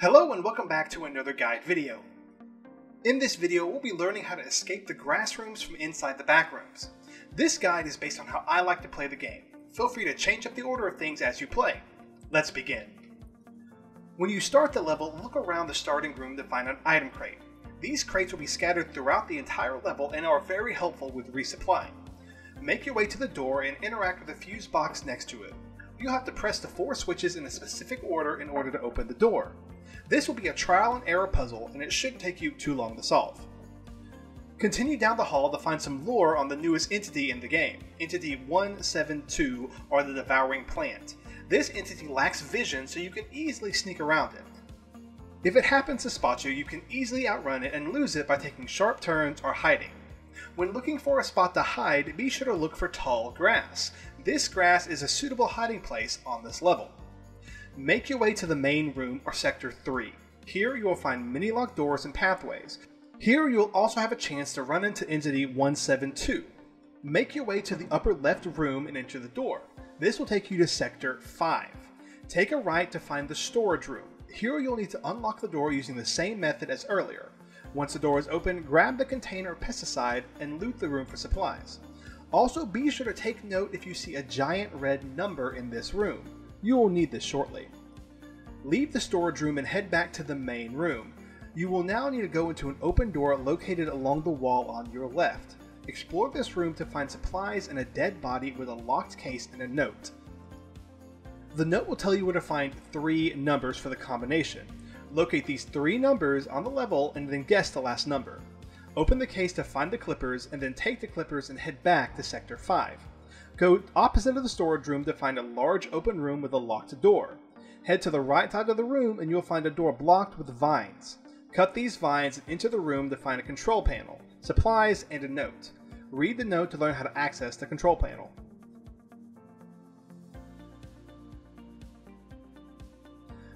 Hello and welcome back to another guide video. In this video, we'll be learning how to escape the grass rooms from inside the back rooms. This guide is based on how I like to play the game. Feel free to change up the order of things as you play. Let's begin. When you start the level, look around the starting room to find an item crate. These crates will be scattered throughout the entire level and are very helpful with resupplying. Make your way to the door and interact with the fuse box next to it. You'll have to press the four switches in a specific order in order to open the door. This will be a trial and error puzzle and it shouldn't take you too long to solve. Continue down the hall to find some lore on the newest entity in the game, Entity 172 or the Devouring Plant. This entity lacks vision so you can easily sneak around it. If it happens to spot you, you can easily outrun it and lose it by taking sharp turns or hiding. When looking for a spot to hide, be sure to look for tall grass. This grass is a suitable hiding place on this level. Make your way to the main room or sector 3. Here you will find many locked doors and pathways. Here you'll also have a chance to run into Entity 172. Make your way to the upper left room and enter the door. This will take you to sector 5. Take a right to find the storage room. Here you'll need to unlock the door using the same method as earlier. Once the door is open, grab the container of pesticide and loot the room for supplies. Also be sure to take note if you see a giant red number in this room. You will need this shortly. Leave the storage room and head back to the main room. You will now need to go into an open door located along the wall on your left. Explore this room to find supplies and a dead body with a locked case and a note. The note will tell you where to find three numbers for the combination. Locate these three numbers on the level and then guess the last number. Open the case to find the clippers and then take the clippers and head back to Sector 5. Go opposite of the storage room to find a large open room with a locked door. Head to the right side of the room and you'll find a door blocked with vines. Cut these vines and enter the room to find a control panel, supplies, and a note. Read the note to learn how to access the control panel.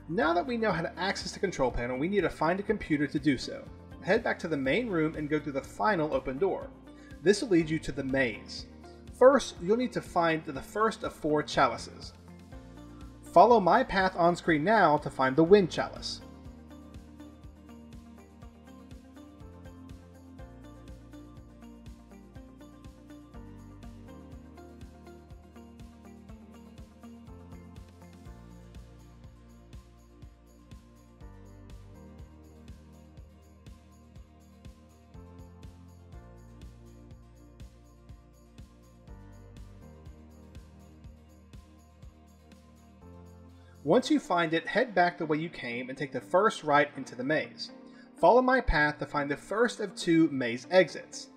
Now that we know how to access the control panel, we need to find a computer to do so. Head back to the main room and go through the final open door. This will lead you to the maze. First, you'll need to find the first of four chalices. Follow my path on screen now to find the wind chalice. Once you find it, head back the way you came and take the first right into the maze. Follow my path to find the first of two maze exits.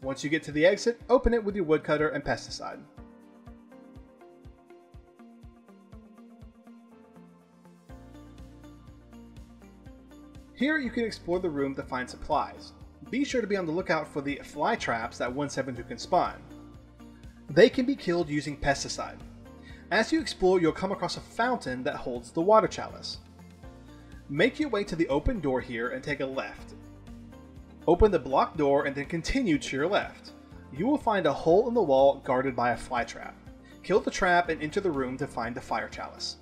Once you get to the exit, open it with your woodcutter and pesticide. Here you can explore the room to find supplies. Be sure to be on the lookout for the fly traps that 172 can spawn. They can be killed using pesticide. As you explore, you'll come across a fountain that holds the water chalice. Make your way to the open door here and take a left. Open the blocked door and then continue to your left. You will find a hole in the wall guarded by a fly trap. Kill the trap and enter the room to find the fire chalice.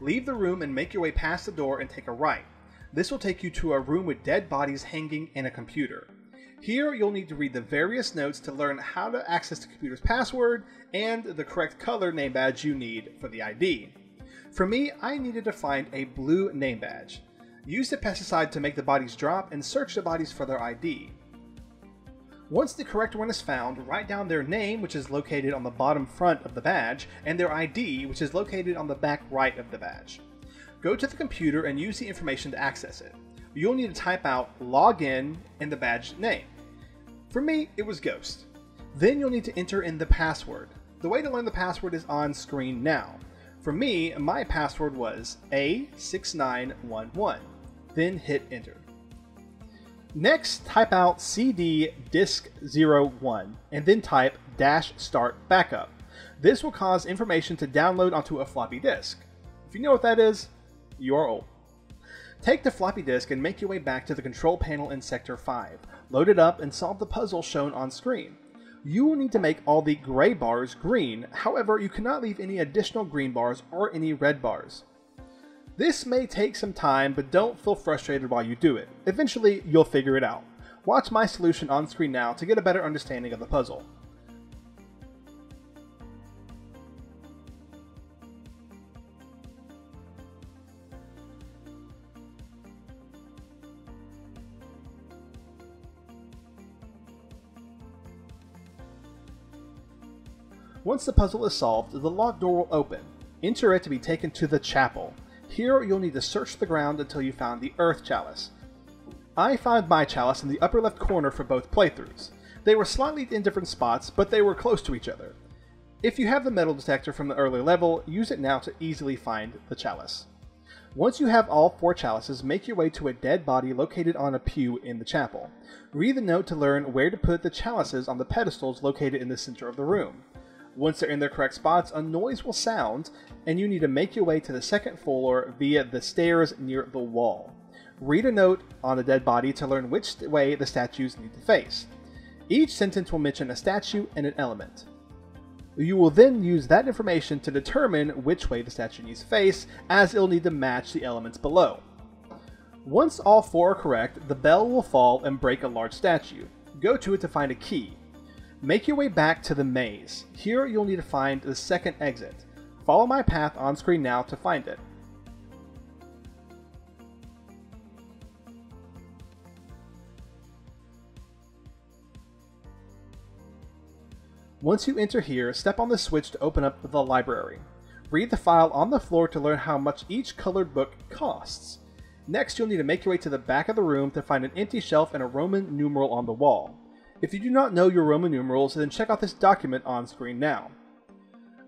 Leave the room and make your way past the door and take a right. This will take you to a room with dead bodies hanging and a computer. Here you'll need to read the various notes to learn how to access the computer's password and the correct color name badge you need for the ID. For me, I needed to find a blue name badge. Use the pesticide to make the bodies drop and search the bodies for their ID. Once the correct one is found, write down their name, which is located on the bottom front of the badge, and their ID, which is located on the back right of the badge. Go to the computer and use the information to access it. You'll need to type out login and the badge name. For me, it was Ghost. Then you'll need to enter in the password. The way to learn the password is on screen now. For me, my password was A6911. Then hit enter. Next, type out CD disk 01 and then type dash start backup. This will cause information to download onto a floppy disk. If you know what that is, you are old. Take the floppy disk and make your way back to the control panel in Sector 5 load it up, and solve the puzzle shown on screen. You will need to make all the gray bars green, however you cannot leave any additional green bars or any red bars. This may take some time, but don't feel frustrated while you do it. Eventually, you'll figure it out. Watch my solution on screen now to get a better understanding of the puzzle. Once the puzzle is solved, the locked door will open. Enter it to be taken to the chapel. Here you'll need to search the ground until you found the Earth Chalice. I found my chalice in the upper left corner for both playthroughs. They were slightly in different spots, but they were close to each other. If you have the metal detector from the earlier level, use it now to easily find the chalice. Once you have all four chalices, make your way to a dead body located on a pew in the chapel. Read the note to learn where to put the chalices on the pedestals located in the center of the room. Once they're in their correct spots, a noise will sound, and you need to make your way to the second floor via the stairs near the wall. Read a note on the dead body to learn which way the statues need to face. Each sentence will mention a statue and an element. You will then use that information to determine which way the statue needs to face, as it'll need to match the elements below. Once all four are correct, the bell will fall and break a large statue. Go to it to find a key. Make your way back to the maze. Here you'll need to find the second exit. Follow my path on screen now to find it. Once you enter here, step on the switch to open up the library. Read the file on the floor to learn how much each colored book costs. Next, you'll need to make your way to the back of the room to find an empty shelf and a Roman numeral on the wall. If you do not know your Roman numerals, then check out this document on screen now.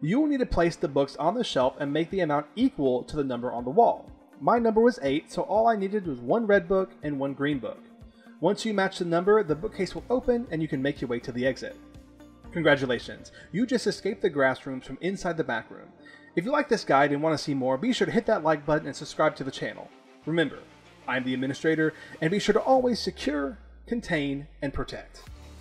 You will need to place the books on the shelf and make the amount equal to the number on the wall. My number was 8, so all I needed was one red book and one green book. Once you match the number, the bookcase will open and you can make your way to the exit. Congratulations, you just escaped the grass rooms from inside the back room. If you like this guide and want to see more, be sure to hit that like button and subscribe to the channel. Remember, I'm the administrator, and be sure to always secure, contain, and protect.